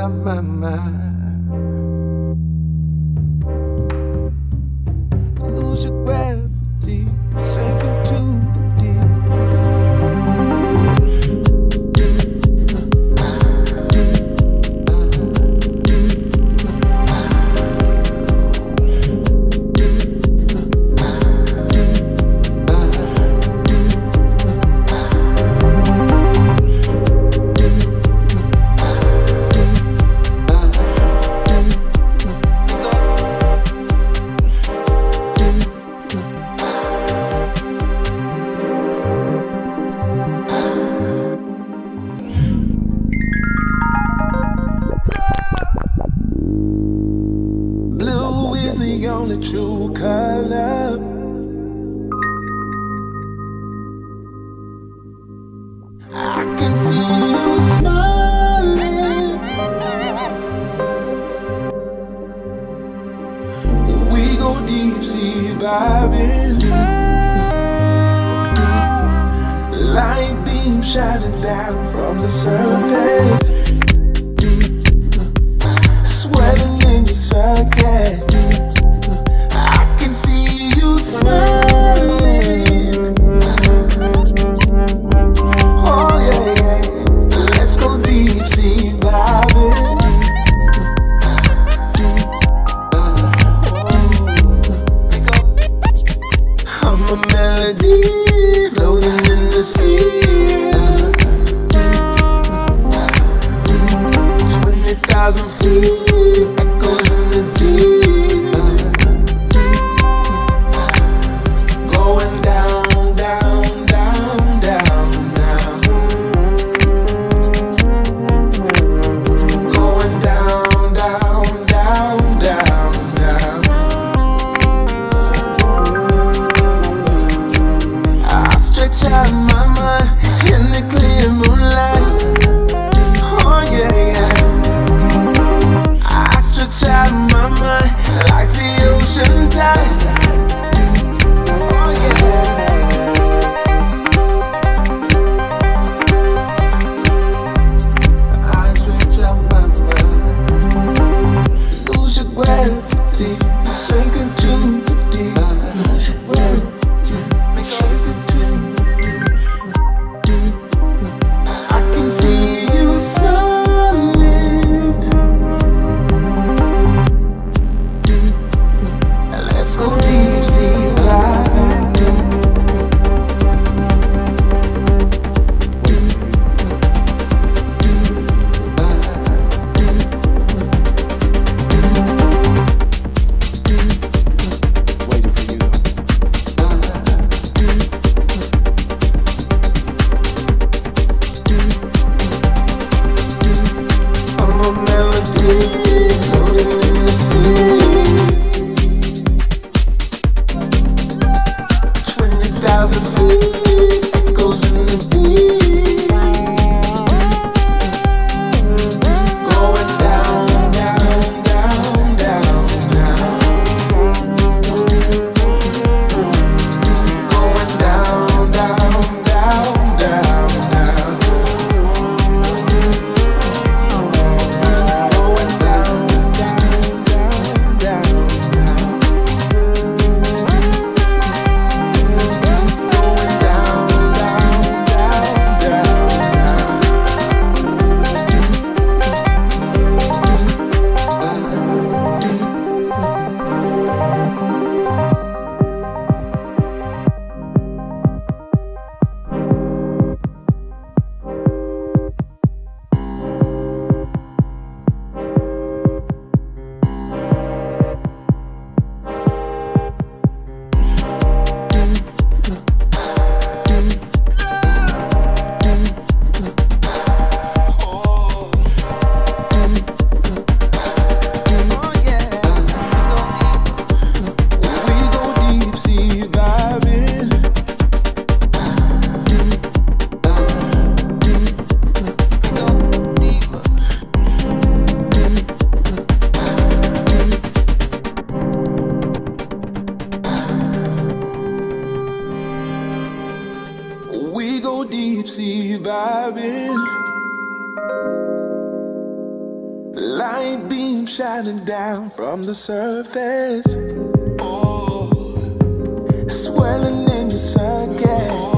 out my mind. let you call up. I can see you smiling. We go deep sea vibing. Light beams shining down from the surface. doesn't feel deep sea vibing. Light beam shining down from the surface. Oh. Swirling in your circuit.